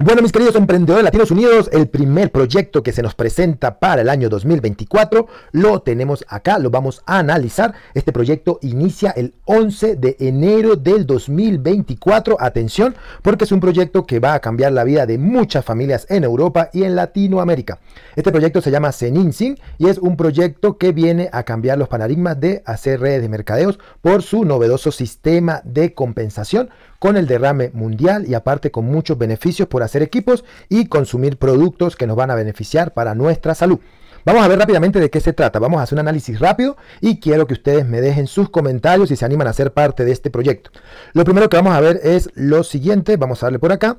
Bueno, mis queridos emprendedores Latinos Unidos, el primer proyecto que se nos presenta para el año 2024 lo tenemos acá, lo vamos a analizar. Este proyecto inicia el 11 de enero del 2024. Atención, porque es un proyecto que va a cambiar la vida de muchas familias en Europa y en Latinoamérica. Este proyecto se llama Seninsing y es un proyecto que viene a cambiar los paradigmas de hacer redes de mercadeos por su novedoso sistema de compensación con el derrame mundial y aparte con muchos beneficios por hacer equipos y consumir productos que nos van a beneficiar para nuestra salud. Vamos a ver rápidamente de qué se trata. Vamos a hacer un análisis rápido y quiero que ustedes me dejen sus comentarios si se animan a ser parte de este proyecto. Lo primero que vamos a ver es lo siguiente. Vamos a darle por acá.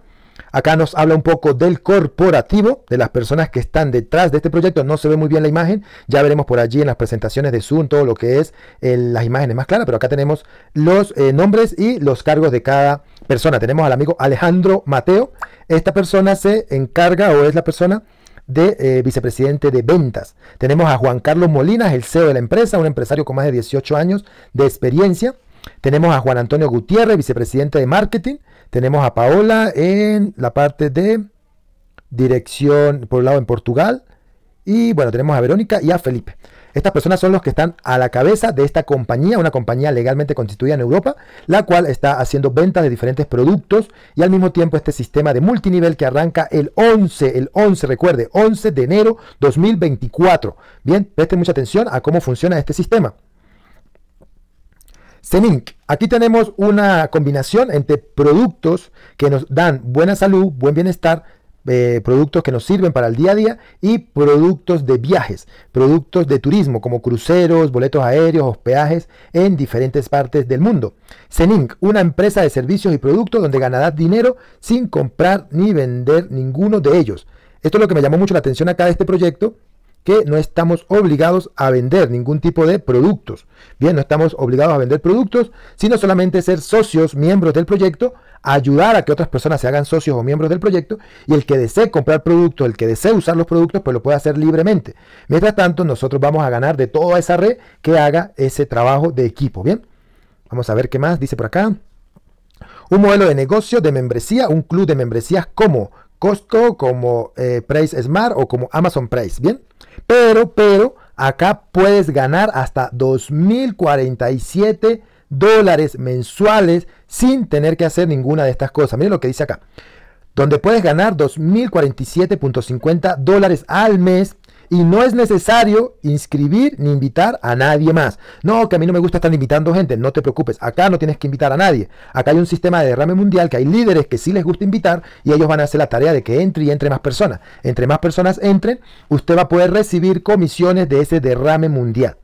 Acá nos habla un poco del corporativo, de las personas que están detrás de este proyecto. No se ve muy bien la imagen. Ya veremos por allí en las presentaciones de Zoom todo lo que es las imágenes más claras. Pero acá tenemos los eh, nombres y los cargos de cada persona. Tenemos al amigo Alejandro Mateo. Esta persona se encarga o es la persona de eh, vicepresidente de ventas. Tenemos a Juan Carlos Molinas, el CEO de la empresa, un empresario con más de 18 años de experiencia. Tenemos a Juan Antonio Gutiérrez, vicepresidente de marketing. Tenemos a Paola en la parte de dirección, por un lado en Portugal. Y bueno, tenemos a Verónica y a Felipe. Estas personas son los que están a la cabeza de esta compañía, una compañía legalmente constituida en Europa, la cual está haciendo ventas de diferentes productos y al mismo tiempo este sistema de multinivel que arranca el 11, el 11, recuerde, 11 de enero 2024. Bien, presten mucha atención a cómo funciona este sistema. Zenink. Aquí tenemos una combinación entre productos que nos dan buena salud, buen bienestar, eh, productos que nos sirven para el día a día y productos de viajes, productos de turismo como cruceros, boletos aéreos, hospedajes en diferentes partes del mundo. Zenink, una empresa de servicios y productos donde ganarás dinero sin comprar ni vender ninguno de ellos. Esto es lo que me llamó mucho la atención acá de este proyecto que no estamos obligados a vender ningún tipo de productos. Bien, no estamos obligados a vender productos, sino solamente ser socios, miembros del proyecto, ayudar a que otras personas se hagan socios o miembros del proyecto y el que desee comprar productos, el que desee usar los productos, pues lo puede hacer libremente. Mientras tanto, nosotros vamos a ganar de toda esa red que haga ese trabajo de equipo. Bien, vamos a ver qué más dice por acá. Un modelo de negocio de membresía, un club de membresías como Costco, como eh, Price Smart o como Amazon Price. Bien, pero, pero, acá puedes ganar hasta 2.047 dólares mensuales sin tener que hacer ninguna de estas cosas. Miren lo que dice acá. Donde puedes ganar 2.047.50 dólares al mes y no es necesario inscribir ni invitar a nadie más. No, que a mí no me gusta estar invitando gente, no te preocupes, acá no tienes que invitar a nadie. Acá hay un sistema de derrame mundial que hay líderes que sí les gusta invitar y ellos van a hacer la tarea de que entre y entre más personas. Entre más personas entren, usted va a poder recibir comisiones de ese derrame mundial.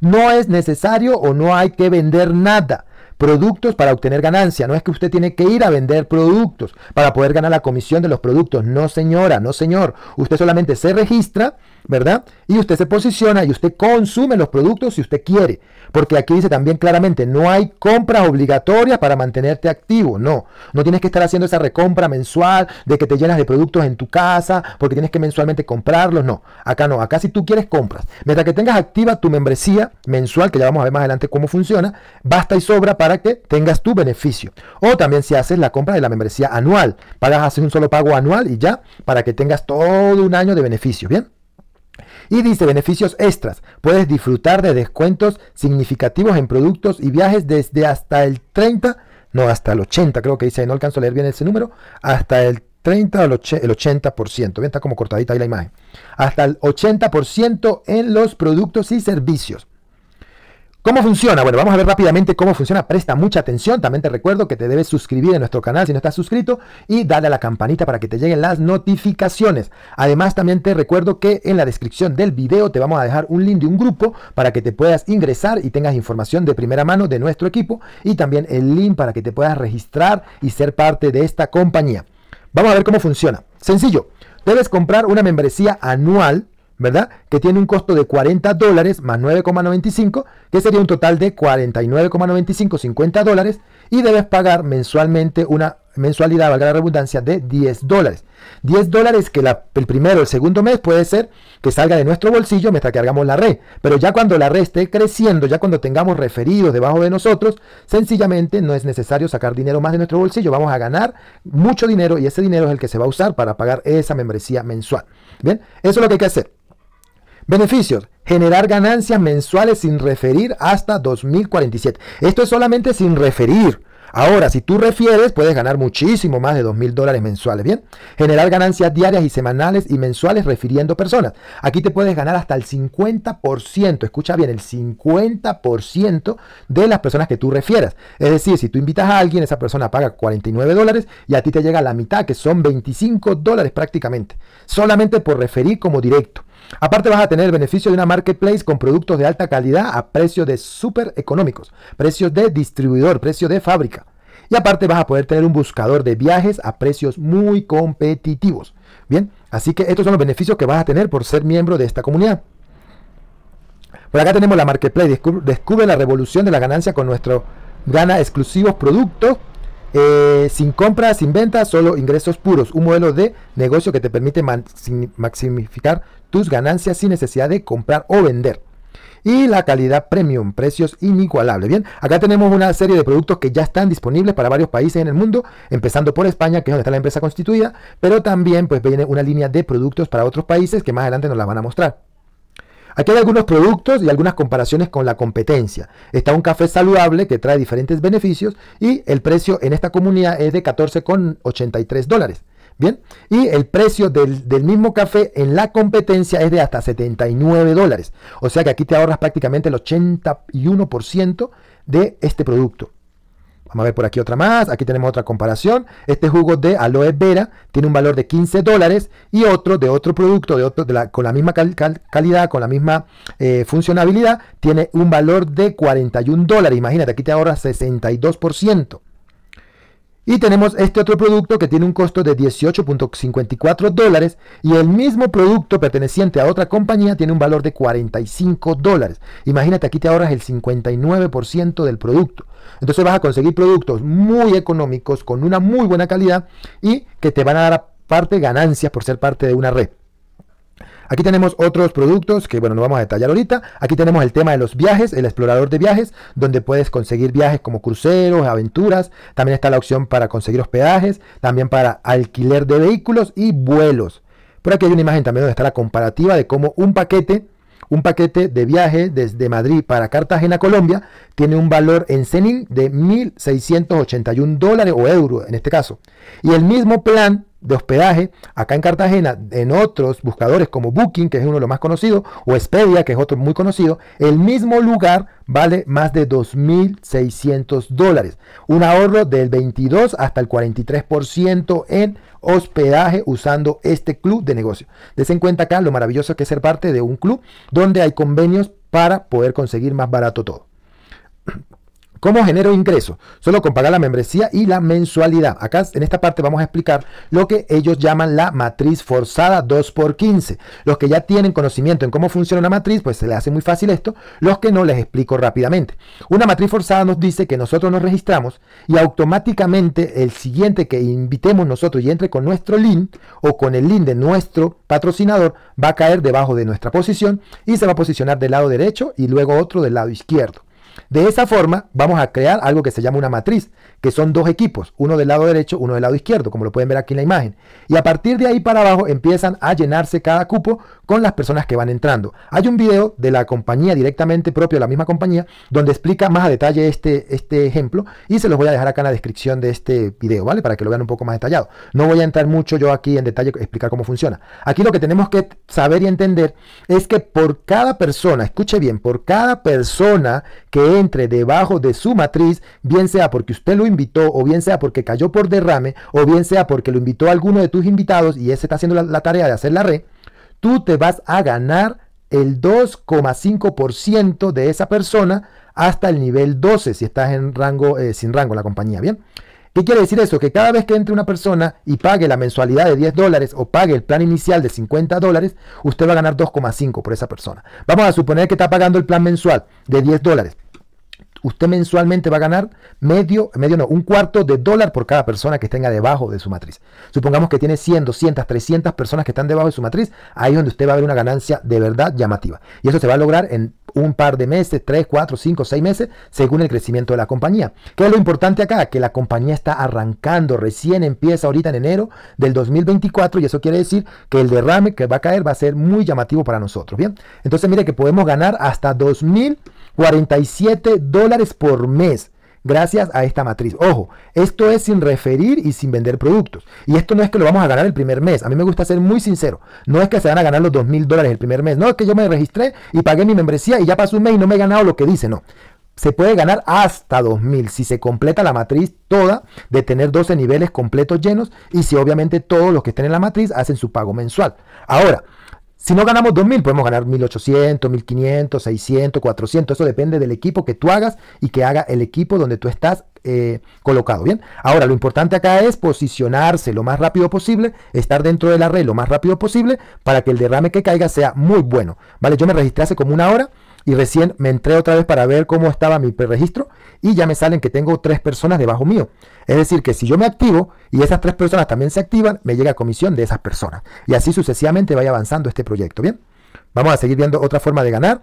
No es necesario o no hay que vender nada productos para obtener ganancia. No es que usted tiene que ir a vender productos para poder ganar la comisión de los productos. No, señora, no, señor. Usted solamente se registra, ¿verdad? Y usted se posiciona y usted consume los productos si usted quiere. Porque aquí dice también claramente, no hay compras obligatorias para mantenerte activo. No, no tienes que estar haciendo esa recompra mensual de que te llenas de productos en tu casa porque tienes que mensualmente comprarlos. No, acá no, acá si tú quieres compras. Mientras que tengas activa tu membresía mensual, que ya vamos a ver más adelante cómo funciona, basta y sobra para que tengas tu beneficio. O también si haces la compra de la membresía anual, pagas hacer un solo pago anual y ya, para que tengas todo un año de beneficio. Bien. Y dice beneficios extras. Puedes disfrutar de descuentos significativos en productos y viajes desde hasta el 30, no, hasta el 80, creo que dice, no alcanzo a leer bien ese número, hasta el 30 o el 80%. Bien, está como cortadita ahí la imagen. Hasta el 80% en los productos y servicios. ¿Cómo funciona? Bueno, vamos a ver rápidamente cómo funciona. Presta mucha atención. También te recuerdo que te debes suscribir en nuestro canal si no estás suscrito y darle a la campanita para que te lleguen las notificaciones. Además, también te recuerdo que en la descripción del video te vamos a dejar un link de un grupo para que te puedas ingresar y tengas información de primera mano de nuestro equipo y también el link para que te puedas registrar y ser parte de esta compañía. Vamos a ver cómo funciona. Sencillo. Debes comprar una membresía anual ¿verdad? Que tiene un costo de 40 dólares más 9,95, que sería un total de 49,95, 50 dólares. y debes pagar mensualmente una mensualidad, valga la redundancia, de 10 dólares. 10 dólares que el primero el segundo mes puede ser que salga de nuestro bolsillo mientras que hagamos la red. Pero ya cuando la red esté creciendo, ya cuando tengamos referidos debajo de nosotros, sencillamente no es necesario sacar dinero más de nuestro bolsillo. Vamos a ganar mucho dinero y ese dinero es el que se va a usar para pagar esa membresía mensual. Bien, eso es lo que hay que hacer. Beneficios. Generar ganancias mensuales sin referir hasta 2047. Esto es solamente sin referir. Ahora, si tú refieres, puedes ganar muchísimo más de 2 mil dólares mensuales, ¿bien? Generar ganancias diarias y semanales y mensuales refiriendo personas. Aquí te puedes ganar hasta el 50%, escucha bien, el 50% de las personas que tú refieras. Es decir, si tú invitas a alguien, esa persona paga 49 dólares y a ti te llega la mitad, que son 25 dólares prácticamente, solamente por referir como directo. Aparte vas a tener el beneficio de una marketplace con productos de alta calidad a precios de súper económicos, precios de distribuidor, precio de fábrica. Y aparte vas a poder tener un buscador de viajes a precios muy competitivos. Bien, así que estos son los beneficios que vas a tener por ser miembro de esta comunidad. Por acá tenemos la marketplace. Descubre, la revolución de la ganancia con nuestro gana exclusivos productos. Eh, sin compra, sin venta, solo ingresos puros. Un modelo de negocio que te permite maximizar tus ganancias sin necesidad de comprar o vender. Y la calidad premium, precios inigualables. Bien, acá tenemos una serie de productos que ya están disponibles para varios países en el mundo, empezando por España, que es donde está la empresa constituida, pero también pues viene una línea de productos para otros países que más adelante nos la van a mostrar. Aquí hay algunos productos y algunas comparaciones con la competencia. Está un café saludable que trae diferentes beneficios y el precio en esta comunidad es de 14,83 dólares. Bien, y el precio del, mismo café en la competencia es de hasta 79 dólares. O sea que aquí te ahorras prácticamente el 81% de este producto. Vamos a ver por aquí otra más. Aquí tenemos otra comparación. Este jugo de aloe vera tiene un valor de 15 dólares y otro de otro producto con la misma calidad, con la misma eh, funcionabilidad, tiene un valor de 41 dólares. Imagínate, aquí te ahorras 62%. Y tenemos este otro producto que tiene un costo de 18.54 dólares y el mismo producto perteneciente a otra compañía tiene un valor de 45 dólares. Imagínate, aquí te ahorras el 59% del producto. Entonces vas a conseguir productos muy económicos, con una muy buena calidad y que te van a dar aparte ganancias por ser parte de una red. Aquí tenemos otros productos que, bueno, no vamos a detallar ahorita. Aquí tenemos el tema de los viajes, el explorador de viajes, donde puedes conseguir viajes como cruceros, aventuras. También está la opción para conseguir hospedajes, también para alquiler de vehículos y vuelos. Por aquí hay una imagen también donde está la comparativa de cómo un paquete un paquete de viaje desde Madrid para Cartagena, Colombia, tiene un valor en CENIN de 1.681 dólares o euros en este caso. Y el mismo plan de hospedaje acá en Cartagena, en otros buscadores como Booking, que es uno de los más conocidos, o Expedia, que es otro muy conocido, el mismo lugar vale más de 2.600 dólares. Un ahorro del 22 hasta el 43% en hospedaje usando este club de negocio. Des en cuenta acá lo maravilloso que es ser parte de un club donde hay convenios para poder conseguir más barato todo. ¿Cómo genero ingresos? Solo con pagar la membresía y la mensualidad. Acá en esta parte vamos a explicar lo que ellos llaman la matriz forzada 2x15. Los que ya tienen conocimiento en cómo funciona una matriz, pues se les hace muy fácil esto. Los que no les explico rápidamente. Una matriz forzada nos dice que nosotros nos registramos y automáticamente el siguiente que invitemos nosotros y entre con nuestro link o con el link de nuestro patrocinador va a caer debajo de nuestra posición y se va a posicionar del lado derecho y luego otro del lado izquierdo. De esa forma vamos a crear algo que se llama una matriz, que son dos equipos, uno del lado derecho, uno del lado izquierdo, como lo pueden ver aquí en la imagen. Y a partir de ahí para abajo empiezan a llenarse cada cupo con las personas que van entrando. Hay un video de la compañía directamente propio de la misma compañía donde explica más a detalle este, este ejemplo y se los voy a dejar acá en la descripción de este video, ¿vale? Para que lo vean un poco más detallado. No voy a entrar mucho yo aquí en detalle explicar cómo funciona. Aquí lo que tenemos que saber y entender es que por cada persona, escuche bien, por cada persona que entre debajo de su matriz, bien sea porque usted lo invitó, o bien sea porque cayó por derrame, o bien sea porque lo invitó a alguno de tus invitados y ese está haciendo la, tarea de hacer la red, tú te vas a ganar el 2,5% de esa persona hasta el nivel 12 si estás en rango eh, sin rango la compañía, ¿bien? ¿Qué quiere decir eso? Que cada vez que entre una persona y pague la mensualidad de 10 dólares o pague el plan inicial de 50 dólares, usted va a ganar 2,5 por esa persona. Vamos a suponer que está pagando el plan mensual de 10 dólares usted mensualmente va a ganar medio, medio no, un cuarto de dólar por cada persona que tenga debajo de su matriz. Supongamos que tiene 100, 200, 300 personas que están debajo de su matriz, ahí es donde usted va a ver una ganancia de verdad llamativa. Y eso se va a lograr en un par de meses, 3, 4, 5, 6 meses, según el crecimiento de la compañía. ¿Qué es lo importante acá? Que la compañía está arrancando, recién empieza ahorita en enero del 2024 y eso quiere decir que el derrame que va a caer va a ser muy llamativo para nosotros. Bien, entonces mire que podemos ganar hasta 2.047 dólares por mes gracias a esta matriz. Ojo, esto es sin referir y sin vender productos. Y esto no es que lo vamos a ganar el primer mes. A mí me gusta ser muy sincero. No es que se van a ganar los 2.000 dólares el primer mes. No es que yo me registré y pagué mi membresía y ya pasó un mes y no me he ganado lo que dice. No. Se puede ganar hasta 2.000 si se completa la matriz toda de tener 12 niveles completos llenos y si obviamente todos los que estén en la matriz hacen su pago mensual. Ahora, si no ganamos 2.000, podemos ganar 1.800, 1.500, 600, 400. Eso depende del equipo que tú hagas y que haga el equipo donde tú estás eh, colocado. Bien, ahora lo importante acá es posicionarse lo más rápido posible, estar dentro de la red lo más rápido posible para que el derrame que caiga sea muy bueno. Vale, yo me registré hace como una hora y recién me entré otra vez para ver cómo estaba mi preregistro y ya me salen que tengo tres personas debajo mío. Es decir, que si yo me activo y esas tres personas también se activan, me llega comisión de esas personas. Y así sucesivamente vaya avanzando este proyecto. Bien, vamos a seguir viendo otra forma de ganar.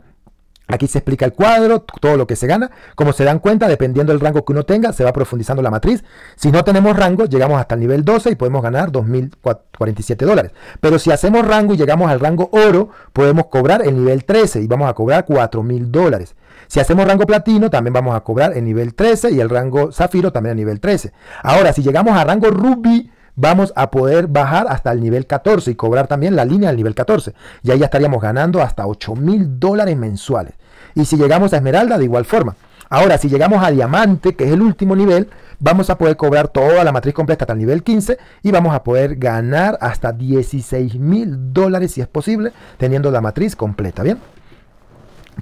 Aquí se explica el cuadro, todo lo que se gana. Como se dan cuenta, dependiendo del rango que uno tenga, se va profundizando la matriz. Si no tenemos rango, llegamos hasta el nivel 12 y podemos ganar 2.047 dólares. Pero si hacemos rango y llegamos al rango oro, podemos cobrar el nivel 13 y vamos a cobrar 4.000 dólares. Si hacemos rango platino, también vamos a cobrar el nivel 13 y el rango zafiro también a nivel 13. Ahora, si llegamos a rango rubí, vamos a poder bajar hasta el nivel 14 y cobrar también la línea del nivel 14. Y ahí ya estaríamos ganando hasta 8 mil dólares mensuales. Y si llegamos a esmeralda, de igual forma. Ahora, si llegamos a diamante, que es el último nivel, vamos a poder cobrar toda la matriz completa hasta el nivel 15 y vamos a poder ganar hasta 16 mil dólares si es posible, teniendo la matriz completa. ¿Bien?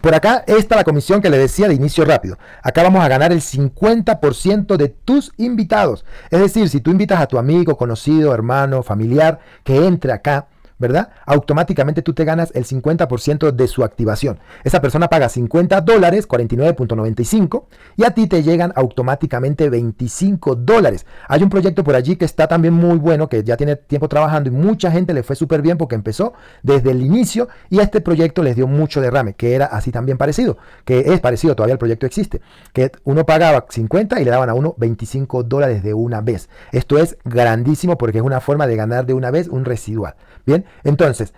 Por acá está la comisión que le decía de inicio rápido. Acá vamos a ganar el 50% de tus invitados. Es decir, si tú invitas a tu amigo, conocido, hermano, familiar que entre acá, ¿verdad? Automáticamente tú te ganas el 50% de su activación. Esa persona paga 50 dólares, 49.95, y a ti te llegan automáticamente 25 dólares. Hay un proyecto por allí que está también muy bueno, que ya tiene tiempo trabajando y mucha gente le fue súper bien porque empezó desde el inicio y este proyecto les dio mucho derrame, que era así también parecido, que es parecido, todavía el proyecto existe, que uno pagaba 50 y le daban a uno 25 dólares de una vez. Esto es grandísimo porque es una forma de ganar de una vez un residual. Bien, entonces,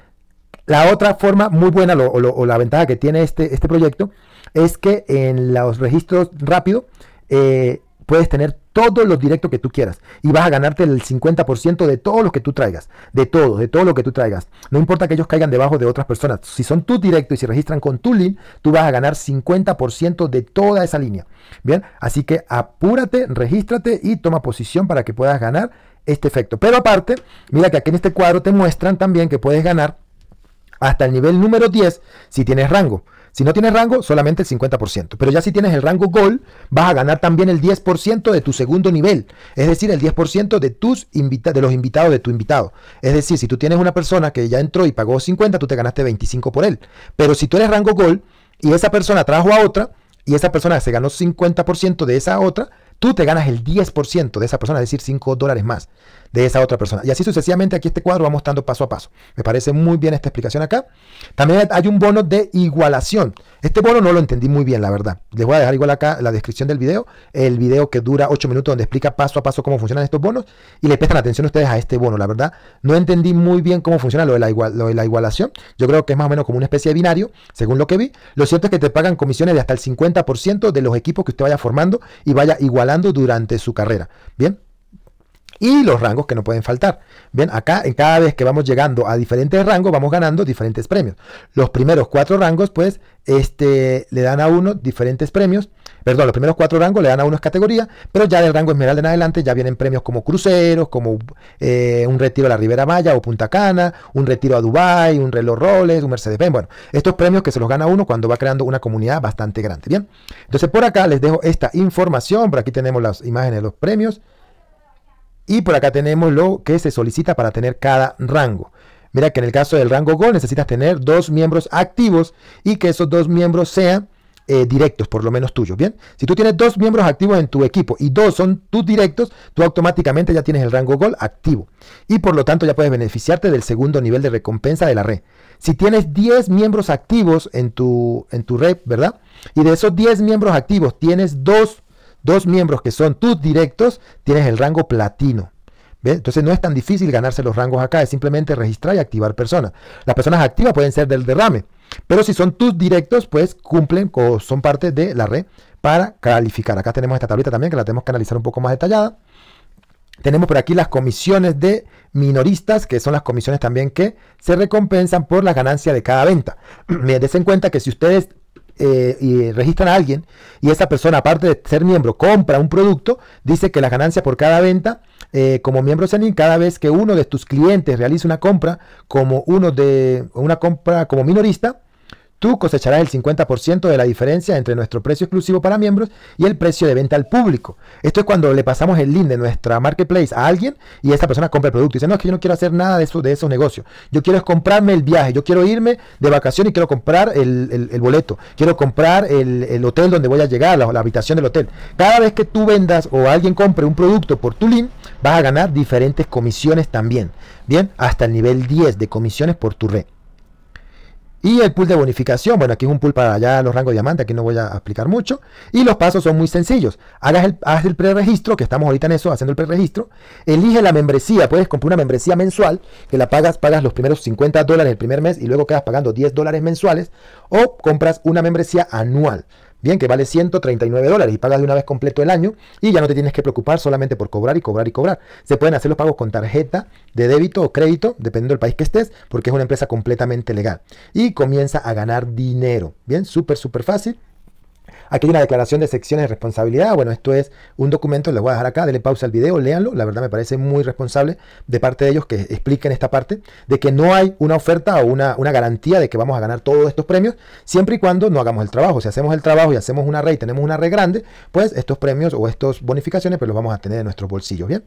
la otra forma muy buena o, la ventaja que tiene este, este proyecto es que en los registros rápido eh, puedes tener todos los directos que tú quieras y vas a ganarte el 50% de todo lo que tú traigas, de todo, de todo lo que tú traigas. No importa que ellos caigan debajo de otras personas. Si son tu directo y se registran con tu link, tú vas a ganar 50% de toda esa línea. Bien, así que apúrate, regístrate y toma posición para que puedas ganar este efecto. Pero aparte, mira que aquí en este cuadro te muestran también que puedes ganar hasta el nivel número 10 si tienes rango. Si no tienes rango, solamente el 50%. Pero ya si tienes el rango Gold, vas a ganar también el 10% de tu segundo nivel. Es decir, el 10% de, tus de los invitados de tu invitado. Es decir, si tú tienes una persona que ya entró y pagó 50, tú te ganaste 25 por él. Pero si tú eres rango Gold y esa persona trajo a otra y esa persona se ganó 50% de esa otra, tú te ganas el 10% de esa persona, es decir, 5 dólares más de esa otra persona. Y así sucesivamente aquí este cuadro vamos dando paso a paso. Me parece muy bien esta explicación acá. También hay un bono de igualación. Este bono no lo entendí muy bien, la verdad. Les voy a dejar igual acá la descripción del video, el video que dura 8 minutos donde explica paso a paso cómo funcionan estos bonos y le prestan atención ustedes a este bono, la verdad. No entendí muy bien cómo funciona lo de, la lo de la igualación. Yo creo que es más o menos como una especie de binario, según lo que vi. Lo cierto es que te pagan comisiones de hasta el 50% de los equipos que usted vaya formando y vaya igualando durante su carrera. Bien, y los rangos que no pueden faltar. Bien, acá en cada vez que vamos llegando a diferentes rangos vamos ganando diferentes premios. Los primeros cuatro rangos pues este, le dan a uno diferentes premios. Perdón, los primeros cuatro rangos le dan a uno categoría, pero ya del rango esmeralda en adelante ya vienen premios como cruceros, como eh, un retiro a la Ribera Maya o Punta Cana, un retiro a Dubai, un reloj Rolex, un Mercedes-Benz. Bueno, estos premios que se los gana uno cuando va creando una comunidad bastante grande. Bien, entonces por acá les dejo esta información. Por aquí tenemos las imágenes de los premios. Y por acá tenemos lo que se solicita para tener cada rango. Mira que en el caso del rango Gold necesitas tener dos miembros activos y que esos dos miembros sean eh, directos, por lo menos tuyos, ¿bien? Si tú tienes dos miembros activos en tu equipo y dos son tus directos, tú automáticamente ya tienes el rango Gold activo. Y por lo tanto ya puedes beneficiarte del segundo nivel de recompensa de la red. Si tienes 10 miembros activos en tu, en tu red, ¿verdad? Y de esos 10 miembros activos tienes dos, dos miembros que son tus directos, tienes el rango platino. Entonces no es tan difícil ganarse los rangos acá, es simplemente registrar y activar personas. Las personas activas pueden ser del derrame, pero si son tus directos, pues cumplen o son parte de la red para calificar. Acá tenemos esta tablita también que la tenemos que analizar un poco más detallada. Tenemos por aquí las comisiones de minoristas, que son las comisiones también que se recompensan por la ganancia de cada venta. Des en cuenta que si ustedes eh, registran a alguien y esa persona, aparte de ser miembro, compra un producto, dice que la ganancia por cada venta eh, como miembro CENIN, cada vez que uno de tus clientes realiza una compra como uno de una compra como minorista, Tú cosecharás el 50% de la diferencia entre nuestro precio exclusivo para miembros y el precio de venta al público. Esto es cuando le pasamos el link de nuestra marketplace a alguien y esa persona compra el producto y dice, no, es que yo no quiero hacer nada de, eso, de esos negocios. Yo quiero comprarme el viaje, yo quiero irme de vacaciones y quiero comprar el, boleto, quiero comprar el, hotel donde voy a llegar, la, la habitación del hotel. Cada vez que tú vendas o alguien compre un producto por tu link, vas a ganar diferentes comisiones también. Bien, hasta el nivel 10 de comisiones por tu red. Y el pool de bonificación, bueno, aquí es un pool para allá los rangos diamante, aquí no voy a explicar mucho. Y los pasos son muy sencillos. Hagas el, haz el preregistro, que estamos ahorita en eso, haciendo el preregistro. Elige la membresía, puedes comprar una membresía mensual, que la pagas, pagas los primeros 50 dólares el primer mes y luego quedas pagando 10 dólares mensuales. O compras una membresía anual. Bien, que vale 139 dólares y pagas de una vez completo el año y ya no te tienes que preocupar solamente por cobrar y cobrar y cobrar. Se pueden hacer los pagos con tarjeta de débito o crédito, dependiendo del país que estés, porque es una empresa completamente legal. Y comienza a ganar dinero. Bien, súper, súper fácil. Aquí hay una declaración de secciones de responsabilidad. Bueno, esto es un documento, les voy a dejar acá, denle pausa al video, léanlo. La verdad me parece muy responsable de parte de ellos que expliquen esta parte de que no hay una oferta o una, una garantía de que vamos a ganar todos estos premios siempre y cuando no hagamos el trabajo. Si hacemos el trabajo y hacemos una red y tenemos una red grande, pues estos premios o estas bonificaciones pues los vamos a tener en nuestros bolsillos, ¿bien?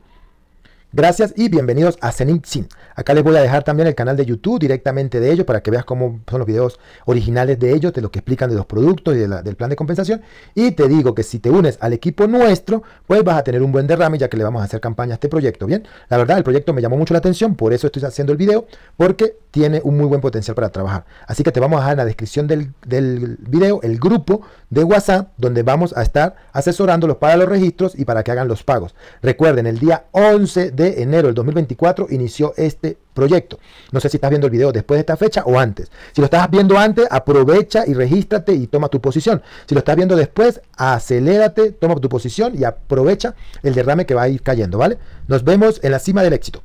Gracias y bienvenidos a Zenit Sin. Acá les voy a dejar también el canal de YouTube directamente de ellos para que veas cómo son los videos originales de ellos, de lo que explican de los productos y del plan de compensación. Y te digo que si te unes al equipo nuestro, pues vas a tener un buen derrame ya que le vamos a hacer campaña a este proyecto. Bien, la verdad el proyecto me llamó mucho la atención, por eso estoy haciendo el video, porque tiene un muy buen potencial para trabajar. Así que te vamos a dejar en la descripción del, del video el grupo de WhatsApp donde vamos a estar asesorándolos para los registros y para que hagan los pagos. Recuerden, el día 11 de de enero del 2024 inició este proyecto. No sé si estás viendo el video después de esta fecha o antes. Si lo estás viendo antes, aprovecha y regístrate y toma tu posición. Si lo estás viendo después, acelérate, toma tu posición y aprovecha el derrame que va a ir cayendo, ¿vale? Nos vemos en la cima del éxito.